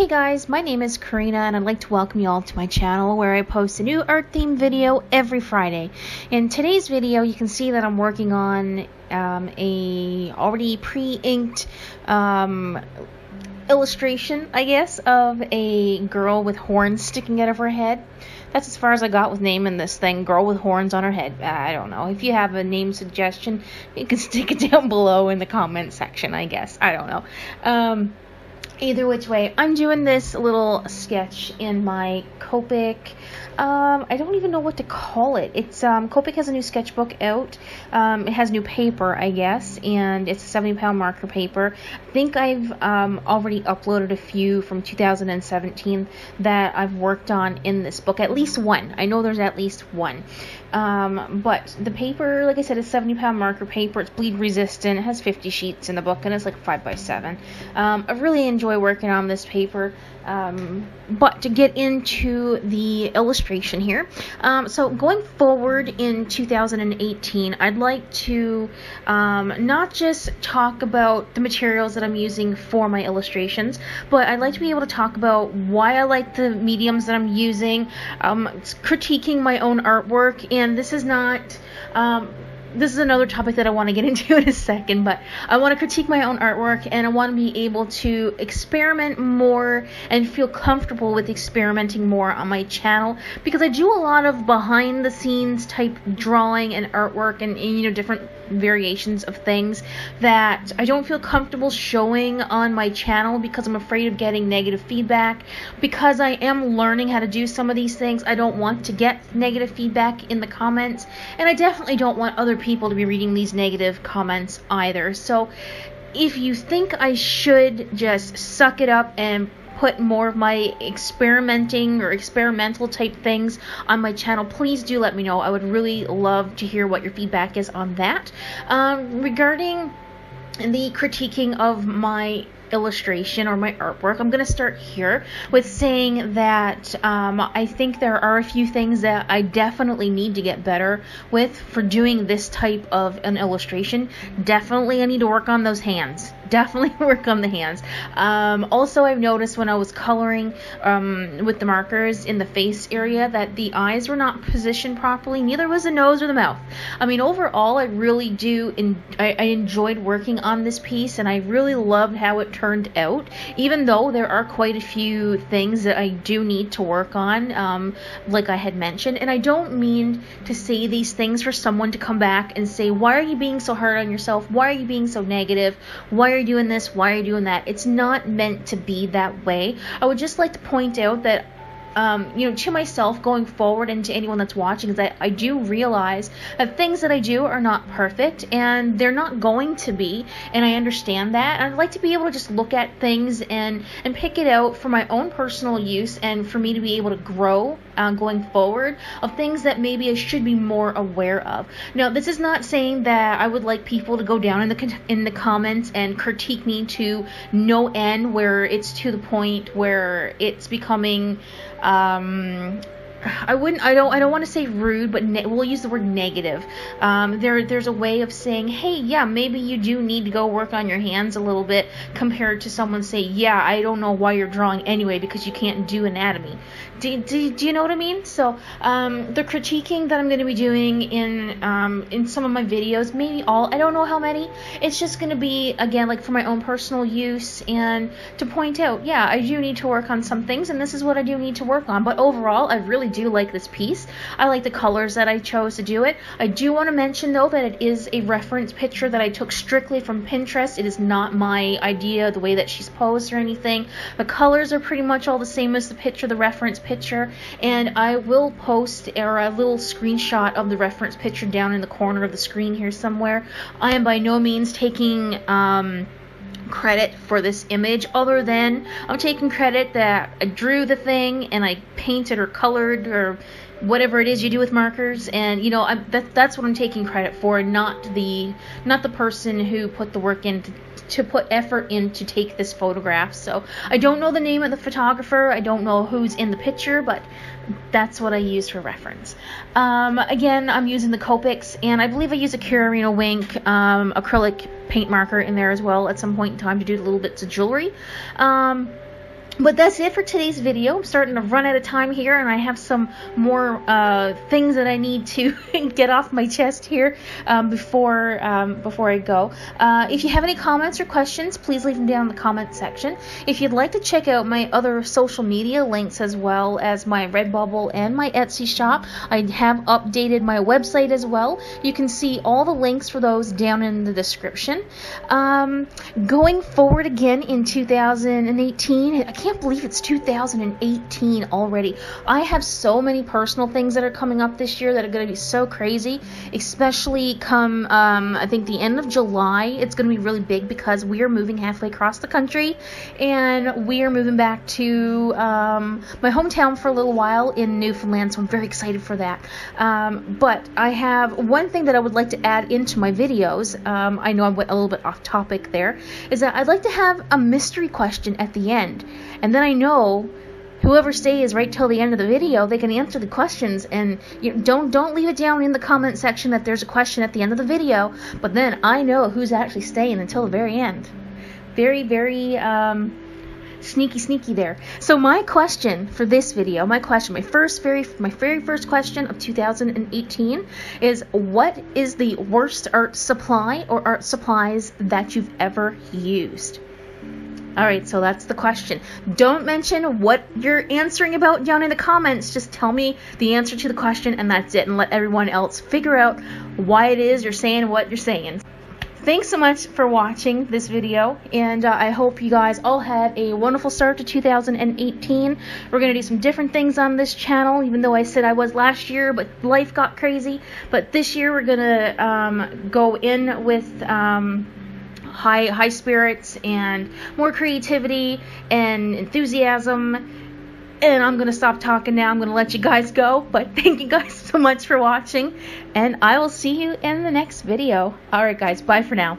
Hey guys, my name is Corrina and I'd like to welcome you all to my channel where I post a new art themed video every Friday. In today's video you can see that I'm working on um, a already pre-inked um, illustration, I guess, of a girl with horns sticking out of her head. That's as far as I got with naming this thing, Girl with Horns on Her Head. I don't know. If you have a name suggestion, you can stick it down below in the comment section, I guess. I don't know. Um, either which way, I'm doing this little sketch in my Copic. Um, I don't even know what to call it. It's um, Copic has a new sketchbook out. Um, it has new paper, I guess, and it's a 70 pound marker paper. I think I've um, already uploaded a few from 2017 that I've worked on in this book. At least one. I know there's at least one. Um, but the paper, like I said, is 70 pound marker paper. It's bleed resistant. It has 50 sheets in the book, and it's like 5 by 7 um, I really enjoy working on this paper. Um, but to get into the illustration here, um, so going forward in 2018, I'd like to um, not just talk about the materials that I'm using for my illustrations, but I'd like to be able to talk about why I like the mediums that I'm using, um, critiquing my own artwork, and this is not um, this is another topic that I want to get into in a second, but I want to critique my own artwork and I want to be able to experiment more and feel comfortable with experimenting more on my channel because I do a lot of behind the scenes type drawing and artwork and, and you know different variations of things that I don't feel comfortable showing on my channel because I'm afraid of getting negative feedback. Because I am learning how to do some of these things I don't want to get negative feedback in the comments and I definitely don't want other people to be reading these negative comments either. So if you think I should just suck it up and put more of my experimenting or experimental type things on my channel, please do let me know. I would really love to hear what your feedback is on that. Um, regarding the critiquing of my illustration or my artwork, I'm going to start here with saying that um, I think there are a few things that I definitely need to get better with for doing this type of an illustration. Definitely, I need to work on those hands definitely work on the hands. Um, also, I've noticed when I was coloring um, with the markers in the face area that the eyes were not positioned properly. Neither was the nose or the mouth. I mean, overall, I really do. In, I, I enjoyed working on this piece, and I really loved how it turned out. Even though there are quite a few things that I do need to work on, um, like I had mentioned, and I don't mean to say these things for someone to come back and say, "Why are you being so hard on yourself? Why are you being so negative? Why are you doing this? Why are you doing that? It's not meant to be that way. I would just like to point out that um, you know, to myself going forward and to anyone that's watching is that I do realize that things that I do are not perfect and they're not going to be, and I understand that. And I'd like to be able to just look at things and and pick it out for my own personal use and for me to be able to grow uh, going forward of things that maybe I should be more aware of. Now, this is not saying that I would like people to go down in the in the comments and critique me to no end, where it's to the point where it's becoming um, I wouldn't. I don't. I don't want to say rude, but ne- we'll use the word negative. Um, there, there's a way of saying, hey, yeah, maybe you do need to go work on your hands a little bit, compared to someone say, yeah, I don't know why you're drawing anyway because you can't do anatomy. Do, do, do you know what I mean? So um, the critiquing that I'm going to be doing in um, in some of my videos, maybe all, I don't know how many. It's just going to be again like for my own personal use and to point out, yeah, I do need to work on some things, and this is what I do need to work on. But overall, I really do like this piece. I like the colors that I chose to do it. I do want to mention though that it is a reference picture that I took strictly from Pinterest. It is not my idea, the way that she's posed or anything. The colors are pretty much all the same as the picture, the reference picture picture, and I will post a little screenshot of the reference picture down in the corner of the screen here somewhere. I am by no means taking um, credit for this image other than I'm taking credit that I drew the thing and I painted or colored or whatever it is you do with markers and you know I'm, that, that's what i'm taking credit for not the not the person who put the work in to, put effort in to take this photograph. So i don't know the name of the photographer. I don't know who's in the picture but that's what i use for reference. Um, again i'm using the copics and i believe i use a Curarino wink um, acrylic paint marker in there as well at some point in time to do little bits of jewelry. Um, but that's it for today's video. I'm starting to run out of time here, and I have some more uh, things that I need to get off my chest here um, before um, before I go. Uh, if you have any comments or questions, please leave them down in the comment section. If you'd like to check out my other social media links as well as my Redbubble and my Etsy shop, I have updated my website as well. You can see all the links for those down in the description. Um, going forward again in 2018, I can't can't believe it's 2018 already. I have so many personal things that are coming up this year that are going to be so crazy, especially come, um, I think, the end of July. It's going to be really big because we are moving halfway across the country and we are moving back to um, my hometown for a little while in Newfoundland, so I'm very excited for that. Um, but I have one thing that I would like to add into my videos. Um, I know I went a little bit off topic there, is that I'd like to have a mystery question at the end. And then I know whoever stays right till the end of the video, they can answer the questions and you know, don't don't leave it down in the comment section that there's a question at the end of the video. But then I know who's actually staying until the very end. Very very um, sneaky sneaky there. So my question for this video, my question, my first very my very first question of 2018 is what is the worst art supply or art supplies that you've ever used? All right, so that's the question. Don't mention what you're answering about down in the comments. Just tell me the answer to the question, and that's it, and let everyone else figure out why it is you're saying what you're saying. Thanks so much for watching this video, and uh, I hope you guys all had a wonderful start to 2018. We're going to do some different things on this channel, even though I said I was last year, but life got crazy. But this year we're going to um, go in with... Um, high high spirits and more creativity and enthusiasm. And I'm gonna stop talking now. I'm gonna let you guys go. But thank you guys so much for watching, and I will see you in the next video. All right, guys. Bye for now.